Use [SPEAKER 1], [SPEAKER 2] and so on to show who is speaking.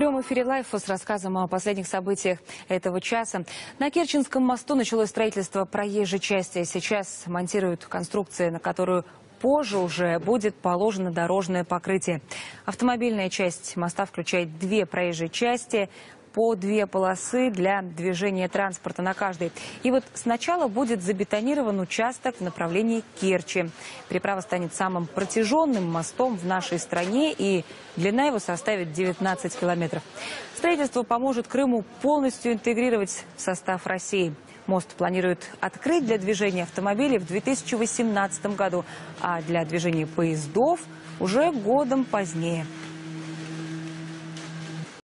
[SPEAKER 1] прямом эфире «Лайф» с рассказом о последних событиях этого часа. На Керченском мосту началось строительство проезжей части. Сейчас монтируют конструкции, на которую позже уже будет положено дорожное покрытие. Автомобильная часть моста включает две проезжие части по две полосы для движения транспорта на каждой. И вот сначала будет забетонирован участок в направлении Керчи. Переправа станет самым протяженным мостом в нашей стране, и длина его составит 19 километров. Строительство поможет Крыму полностью интегрировать в состав России. Мост планируют открыть для движения автомобилей в 2018 году, а для движения поездов уже годом позднее.